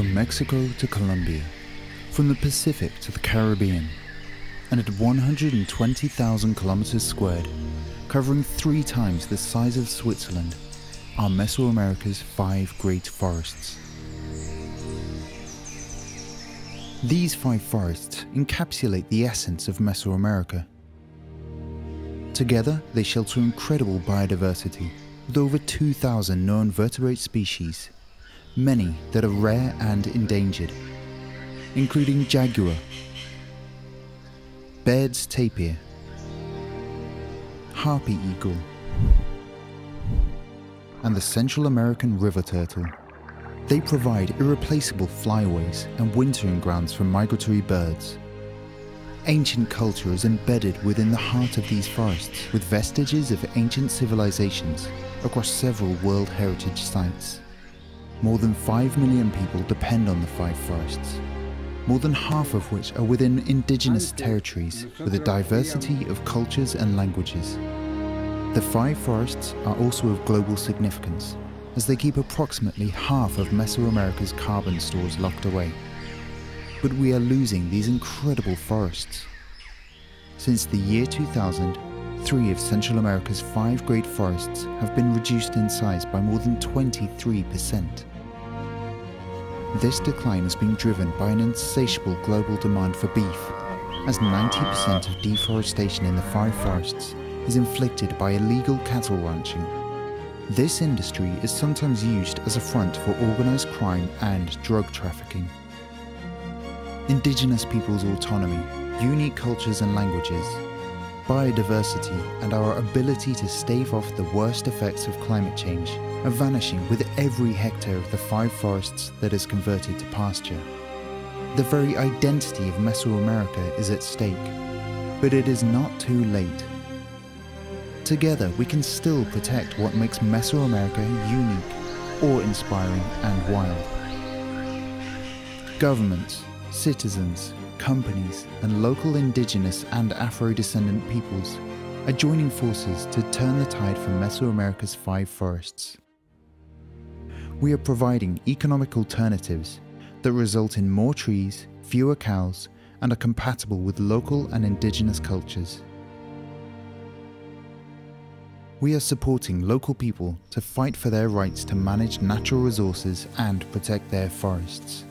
From Mexico to Colombia, from the Pacific to the Caribbean, and at 120,000 kilometers squared, covering three times the size of Switzerland, are Mesoamerica's five great forests. These five forests encapsulate the essence of Mesoamerica. Together, they shelter incredible biodiversity, with over 2,000 known vertebrate species many that are rare and endangered, including jaguar, Baird's tapir, harpy eagle, and the Central American river turtle. They provide irreplaceable flyways and wintering grounds for migratory birds. Ancient culture is embedded within the heart of these forests, with vestiges of ancient civilizations across several World Heritage Sites. More than 5 million people depend on the five forests, more than half of which are within indigenous territories with a diversity of cultures and languages. The five forests are also of global significance, as they keep approximately half of Mesoamerica's carbon stores locked away. But we are losing these incredible forests. Since the year 2000, three of Central America's five great forests have been reduced in size by more than 23%. This decline has been driven by an insatiable global demand for beef, as 90% of deforestation in the five forests is inflicted by illegal cattle ranching. This industry is sometimes used as a front for organised crime and drug trafficking. Indigenous peoples' autonomy, unique cultures and languages, biodiversity and our ability to stave off the worst effects of climate change are vanishing with every hectare of the five forests that is converted to pasture. The very identity of Mesoamerica is at stake, but it is not too late. Together, we can still protect what makes Mesoamerica unique, awe-inspiring and wild. Governments, citizens, companies, and local indigenous and Afro-descendant peoples are joining forces to turn the tide for Mesoamerica's five forests. We are providing economic alternatives that result in more trees, fewer cows, and are compatible with local and indigenous cultures. We are supporting local people to fight for their rights to manage natural resources and protect their forests.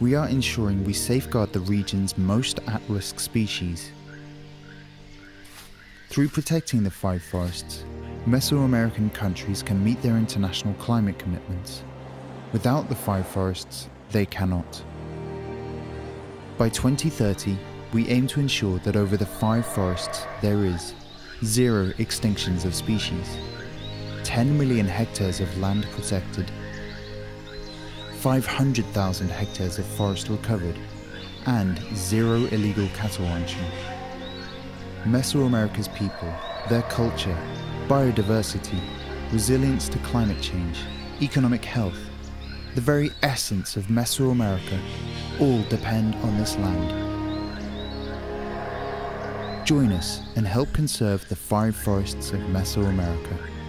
We are ensuring we safeguard the region's most at-risk species. Through protecting the five forests, Mesoamerican countries can meet their international climate commitments. Without the five forests, they cannot. By 2030, we aim to ensure that over the five forests there is zero extinctions of species, 10 million hectares of land protected, 500,000 hectares of forest recovered, and zero illegal cattle ranching. Mesoamerica's people, their culture, biodiversity, resilience to climate change, economic health, the very essence of Mesoamerica all depend on this land. Join us and help conserve the five forests of Mesoamerica.